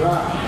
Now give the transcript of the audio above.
は